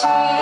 see.